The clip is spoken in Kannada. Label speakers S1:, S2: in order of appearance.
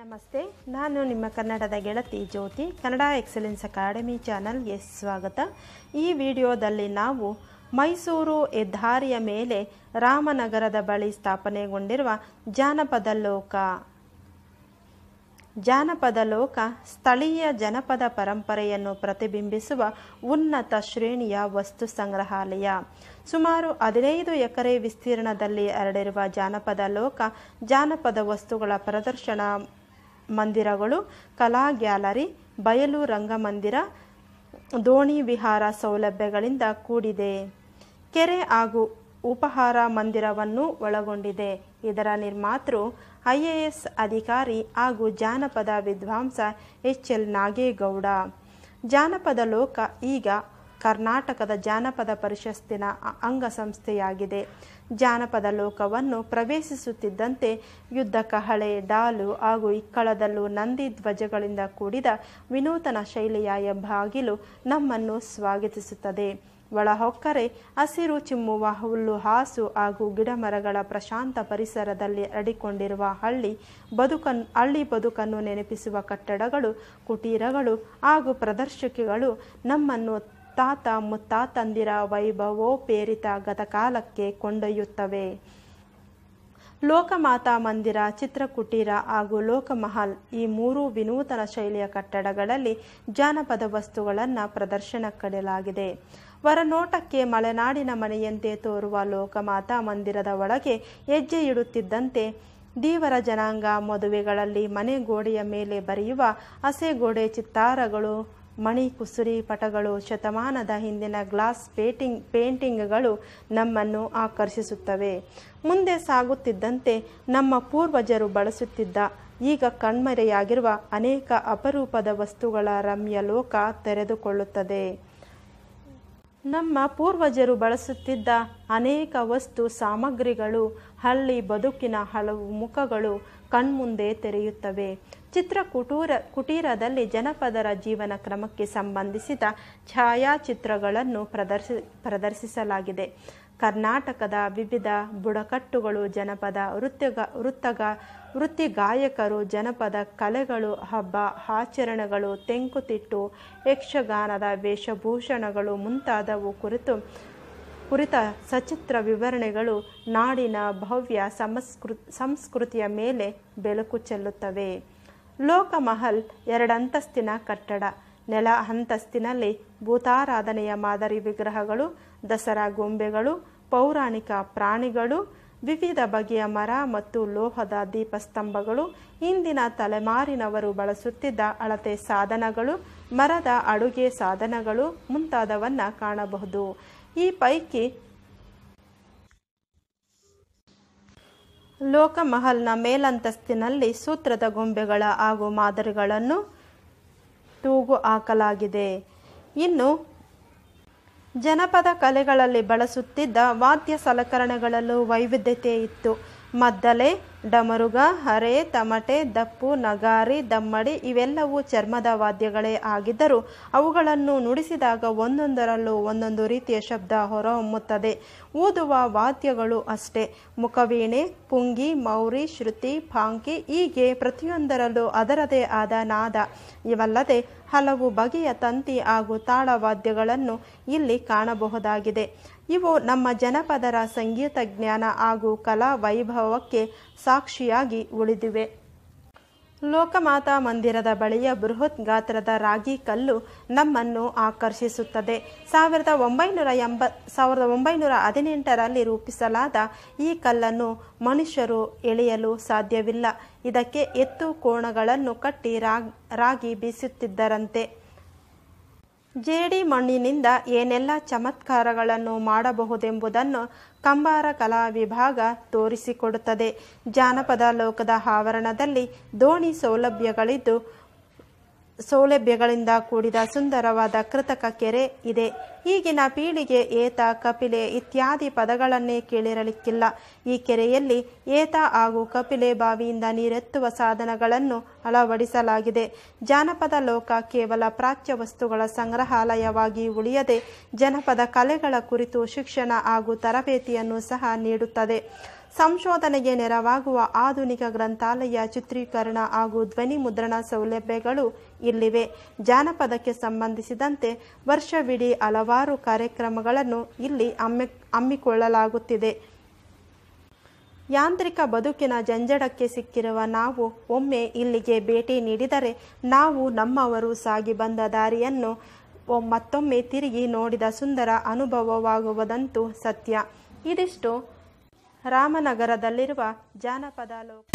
S1: ನಮಸ್ತೆ, ನಾನು ನಿಮ್ಮ ಕನ್ನಡದ ಗೆಳತಿ ಜ್ಯೋತಿ, ಕನ್ನಡ ಎಕ್ಸಲೆನ್ಸ್ ಅಕಾಡೆಮಿ ಚಾನಲ್ಗೆ ಸ್ವಾಗತ. ಈ ವಿಡಿಯೋದಲ್ಲಿ ನಾವು ಮೈಸೂರು ಹೆದ್ದಾರಿಯ ಮೇಲೆ ರಾಮನಗರದ ಬಳಿ ಸ್ಥಾಪನೆಗೊಂಡಿರುವ ಜಾನಪದ ಲೋಕ. ಜಾನಪದ ಲೋಕ ಸ್ಥಳೀಯ ಜನಪದ ಪರಂಪರೆಯನ್ನು ಪ್ರತಿಬಿಂಬಿಸುವ ಉನ್ನತ ಶ್ರೇಣಿಯ ವಸ್ತು ಸಂಗ್ರಹಾಲಯ. ಸುಮಾರು ಹದಿನೈದು ಎಕರೆ ವಿಸ್ತೀರ್ಣದಲ್ಲಿ ಹರಡಿರುವ ಜಾನಪದ ಲೋಕ ಜಾನಪದ ವಸ್ತುಗಳ ಪ್ರದರ್ಶನ ಮಂದಿರಗಳು, ಕಲಾ ಗ್ಯಾಲರಿ, ಬಯಲು ರಂಗಮಂದಿರ, ದೋಣಿ ವಿಹಾರ ಸೌಲಭ್ಯಗಳಿಂದ ಕೂಡಿದೆ. ಕೆರೆ ಹಾಗೂ ಉಪಹಾರ ಮಂದಿರವನ್ನು ಒಳಗೊಂಡಿದೆ. ಇದರ ನಿರ್ಮಾತೃ, ಐಎಎಸ್ ಅಧಿಕಾರಿ ಹಾಗೂ ಜಾನಪದ ವಿದ್ವಾಂಸ ಎಚ್ ಎಲ್ ನಾಗೇಗೌಡ. ಜಾನಪದ ಲೋಕ ಈಗ ಕರ್ನಾಟಕದ ಜಾನಪದ ಪರಿಷತ್ತಿನ ಅಂಗಸಂಸ್ಥೆಯಾಗಿದೆ ಜಾನಪದ ಲೋಕವನ್ನು ಪ್ರವೇಶಿಸುತ್ತಿದ್ದಂತೆ ಯುದ್ಧ ಕಹಳೆ, ಡಾಲು ಹಾಗೂ ಇಕ್ಕಳದಲ್ಲೂ ನಂದಿ ಧ್ವಜಗಳಿಂದ ಕೂಡಿದ ವಿನೂತನ ಶೈಲಿಯ ಬಾಗಿಲು ನಮ್ಮನ್ನು ಸ್ವಾಗತಿಸುತ್ತದೆ. ಒಳಹೊಕ್ಕರೆ, ಹಸಿರು ಚಿಮ್ಮುವ ಹುಲ್ಲು ಹಾಸು ಹಾಗೂ ಗಿಡಮರಗಳ ಪ್ರಶಾಂತ ಪರಿಸರದಲ್ಲಿ ಅಡಿಕೊಂಡಿರುವ ಹಳ್ಳಿ ಬದುಕನ್ನು ಹಳ್ಳಿ ಬದುಕನ್ನು ನೆನಪಿಸುವ ಕಟ್ಟಡಗಳು, ಕುಟೀರಗಳು ಹಾಗೂ ಪ್ರದರ್ಶಕಿಗಳು ನಮ್ಮನ್ನು ತಾತ ಮುತ್ತಾತಂದಿರ ವೈಭವೋಪೇರಿತ ಗತಕಾಲಕ್ಕೆ ಕೊಂಡೊಯ್ಯುತ್ತವೆ. ಲೋಕಮಾತಾ ಮಂದಿರ, ಚಿತ್ರಕುಟೀರ ಹಾಗೂ ಲೋಕಮಹಲ್ ಈ ಮೂರು ವಿನೂತನ ಶೈಲಿಯ ಕಟ್ಟಡಗಳಲ್ಲಿ ಜಾನಪದ ವಸ್ತುಗಳನ್ನು ಪ್ರದರ್ಶನಕ್ಕಿಡಲಾಗಿದೆ. ಹೊರನೋಟಕ್ಕೆ ಮಲೆನಾಡಿನ ಮನೆಯಂತೆ ತೋರುವ ಲೋಕಮಾತಾ ಮಂದಿರದ ಒಳಗೆ ಹೆಜ್ಜೆ ಇಡುತ್ತಿದ್ದಂತೆ ದೀವರ ಜನಾಂಗ ಮದುವೆಗಳಲ್ಲಿ ಮನೆ ಗೋಡೆಯ ಮೇಲೆ ಬರೆಯುವ ಹಸೆಗೋಡೆ ಚಿತ್ತಾರಗಳು ಮಣಿ ಕುಸುರಿ ಪಟಗಳು, ಶತಮಾನದ ಹಿಂದಿನ ಗ್ಲಾಸ್ ಪೇಂಟಿಂಗ್, ಪೇಂಟಿಂಗ್ಗಳು ನಮ್ಮನ್ನು ಆಕರ್ಷಿಸುತ್ತವೆ. ಮುಂದೆ ಸಾಗುತ್ತಿದ್ದಂತೆ ನಮ್ಮ ಪೂರ್ವಜರು ಬಳಸುತ್ತಿದ್ದ ಈಗ ಕಣ್ಮರೆಯಾಗಿರುವ ಅನೇಕ ಅಪರೂಪದ ವಸ್ತುಗಳ ರಮ್ಯ ಲೋಕ ತೆರೆದುಕೊಳ್ಳುತ್ತದೆ. ನಮ್ಮ ಪೂರ್ವಜರು ಬಳಸುತ್ತಿದ್ದ ಅನೇಕ ವಸ್ತು ಸಾಮಗ್ರಿಗಳು, ಹಳ್ಳಿ ಬದುಕಿನ ಹಲವು ಮುಖಗಳು ಕಣ್ಮುಂದೆ ತೆರೆಯುತ್ತವೆ. ಚಿತ್ರ ಕುಟೂರ ಕುಟೀರದಲ್ಲಿ ಜನಪದರ ಜೀವನ ಕ್ರಮಕ್ಕೆ ಸಂಬಂಧಿಸಿದ ಛಾಯಾಚಿತ್ರಗಳನ್ನು ಪ್ರದರ್ಶಿ, ಪ್ರದರ್ಶಿಸಲಾಗಿದೆ. ಕರ್ನಾಟಕದ ವಿವಿಧ ಬುಡಕಟ್ಟುಗಳು, ಜನಪದ ವೃತ್ತಿಗ, ವೃತ್ತಗ, ವೃತ್ತಿ ಗಾಯಕರು, ಜನಪದ ಕಲೆಗಳು, ಹಬ್ಬ ಆಚರಣೆಗಳು, ತೆಂಕುತಿಟ್ಟು, ಯಕ್ಷಗಾನದ ವೇಷಭೂಷಣಗಳು ಮುಂತಾದವು ಕುರಿತು ಕುರಿತ ಸಚಿತ್ರ ವಿವರಣೆಗಳು ನಾಡಿನ ಭವ್ಯ ಸಂಸ್ಕೃ, ಸಂಸ್ಕೃತಿಯ ಮೇಲೆ ಬೆಳಕು ಚೆಲ್ಲುತ್ತವೆ. ಲೋಕಮಹಲ್ ಎರಡಂತಸ್ತಿನ ಕಟ್ಟಡ. ನೆಲ ಅಂತಸ್ತಿನಲ್ಲಿ ಭೂತಾರಾಧನೆಯ ಮಾದರಿ ವಿಗ್ರಹಗಳು, ದಸರಾ ಗೊಂಬೆಗಳು, ಪೌರಾಣಿಕ ಪ್ರಾಣಿಗಳು ವಿವಿಧ ಬಗೆಯ ಮರ ಮತ್ತು ಲೋಹದ ದೀಪಸ್ತಂಭಗಳು, ಇಂದಿನ ತಲೆಮಾರಿನವರು ಬಳಸುತ್ತಿದ್ದ ಅಳತೆ ಸಾಧನಗಳು, ಮರದ ಅಡುಗೆ ಸಾಧನಗಳು ಮುಂತಾದವನ್ನ ಕಾಣಬಹುದು. ಈ ಪೈಕಿ ಲೋಕಮಹಲ್ನ ಮೇಲಂತಸ್ತಿನಲ್ಲಿ ಸೂತ್ರದ ಗೊಂಬೆಗಳ ಹಾಗೂ ಮಾದರಿಗಳನ್ನು ತೂಗು ಹಾಕಲಾಗಿದೆ. ಇನ್ನು ಜನಪದ ಕಲೆಗಳಲ್ಲಿ ಬಳಸುತ್ತಿದ್ದ ವಾದ್ಯ ಸಲಕರಣೆಗಳಲ್ಲೂ ವೈವಿಧ್ಯತೆ ಇತ್ತು. ಮದ್ದಲೆ ಡಮರುಗ, ಹರೆ, ತಮಟೆ, ದಪ್ಪು, ನಗಾರಿ, ದಮ್ಮಡಿ ಇವೆಲ್ಲವೂ ಚರ್ಮದ ವಾದ್ಯಗಳೇ ಆಗಿದ್ದರೂ ಅವುಗಳನ್ನು ನುಡಿಸಿದಾಗ ಒಂದೊಂದರಲ್ಲೂ ಒಂದೊಂದು ರೀತಿಯ ಶಬ್ದ ಹೊರಹೊಮ್ಮುತ್ತದೆ. ಊದುವ ವಾದ್ಯಗಳು ಅಷ್ಟೇ. ಮುಖವೀಣೆ, ಪುಂಗಿ, ಮೌರಿ, ಶ್ರುತಿ, ಫಾಂಕಿ ಹೀಗೆ ಪ್ರತಿಯೊಂದರಲ್ಲೂ ಅದರದೇ ಆದ ನಾದ. ಇವಲ್ಲದೆ ಹಲವು ಬಗೆಯ ತಂತಿ ಹಾಗೂ ತಾಳವಾದ್ಯಗಳನ್ನು ಇಲ್ಲಿ ಕಾಣಬಹುದಾಗಿದೆ. ಇವು ನಮ್ಮ ಜನಪದರ ಸಂಗೀತ ಜ್ಞಾನ ಹಾಗೂ ಕಲಾ ವೈಭವಕ್ಕೆ ಸಾಕ್ಷಿಯಾಗಿ ಉಳಿದಿವೆ. ಲೋಕಮಾತಾ ಮಂದಿರದ ಬಳಿಯ ಬೃಹತ್ ಗಾತ್ರದ ರಾಗಿ ಕಲ್ಲು ನಮ್ಮನ್ನು ಆಕರ್ಷಿಸುತ್ತದೆ. ಸಾವಿರದ ಒಂಬೈನೂರ ಎಂಬ, ಸಾವಿರದ ಒಂಬೈನೂರ ಹದಿನೆಂಟರಲ್ಲಿ ರೂಪಿಸಲಾದ ಈ ಕಲ್ಲನ್ನು ಮನುಷ್ಯರು ಎಳೆಯಲು ಸಾಧ್ಯವಿಲ್ಲ. ಇದಕ್ಕೆ ಎತ್ತು ಕೋಣಗಳನ್ನು ಕಟ್ಟಿ ರಾಗಿ ಬೀಸುತ್ತಿದ್ದರಂತೆ. ಜೇಡಿ ಮಣ್ಣಿನಿಂದ ಏನೆಲ್ಲ ಚಮತ್ಕಾರಗಳನ್ನು ಮಾಡಬಹುದೆಂಬುದನ್ನು ಕಂಬಾರ ಕಲಾ ವಿಭಾಗ ತೋರಿಸಿಕೊಡುತ್ತದೆ. ಜಾನಪದ ಲೋಕದ ಆವರಣದಲ್ಲಿ ದೋಣಿ ಸೌಲಭ್ಯಗಳಿದ್ದು ಸೌಲಭ್ಯಗಳಿಂದ ಕೂಡಿದ ಸುಂದರವಾದ ಕೃತಕ ಕೆರೆ ಇದೆ. ಈಗಿನ ಪೀಳಿಗೆ ಏತ, ಕಪಿಲೆ ಇತ್ಯಾದಿ ಪದಗಳನ್ನೇ ಕೇಳಿರಲಿಕ್ಕಿಲ್ಲ. ಈ ಕೆರೆಯಲ್ಲಿ ಏತ ಹಾಗೂ ಕಪಿಲೆ ಬಾವಿಯಿಂದ ನೀರೆತ್ತುವ ಸಾಧನಗಳನ್ನು ಅಳವಡಿಸಲಾಗಿದೆ. ಜಾನಪದ ಲೋಕ ಕೇವಲ ಪ್ರಾಚ್ಯ ವಸ್ತುಗಳ ಸಂಗ್ರಹಾಲಯವಾಗಿ ಉಳಿಯದೆ, ಜನಪದ ಕಲೆಗಳ ಕುರಿತು ಶಿಕ್ಷಣ ಹಾಗೂ ತರಬೇತಿಯನ್ನು ಸಹ ನೀಡುತ್ತದೆ. ಸಂಶೋಧನೆಗೆ ನೆರವಾಗುವ ಆಧುನಿಕ ಗ್ರಂಥಾಲಯ ಚಿತ್ರೀಕರಣ ಹಾಗೂ ಧ್ವನಿ ಮುದ್ರಣ ಸೌಲಭ್ಯಗಳು ಇಲ್ಲಿವೆ. ಜಾನಪದಕ್ಕೆ ಸಂಬಂಧಿಸಿದಂತೆ ವರ್ಷವಿಡೀ ಹಲವಾರು ಕಾರ್ಯಕ್ರಮಗಳನ್ನು ಇಲ್ಲಿ ಹಮ್ಮಿ, ಹಮ್ಮಿಕೊಳ್ಳಲಾಗುತ್ತಿದೆ. ಯಾಂತ್ರಿಕ ಬದುಕಿನ ಜಂಜಡಕ್ಕೆ ಸಿಕ್ಕಿರುವ ನಾವು ಒಮ್ಮೆ ಇಲ್ಲಿಗೆ ಭೇಟಿ ನೀಡಿದರೆ ನಾವು ನಮ್ಮವರು ಸಾಗಿ ಬಂದ ದಾರಿಯನ್ನು ಮತ್ತೊಮ್ಮೆ ತಿರುಗಿ ನೋಡಿದ ಸುಂದರ ಅನುಭವವಾಗುವುದಂತೂ ಸತ್ಯ. ಇದಿಷ್ಟು. ರಾಮನಗರದಲ್ಲಿರುವ ಜಾನಪದ ಲೋಕ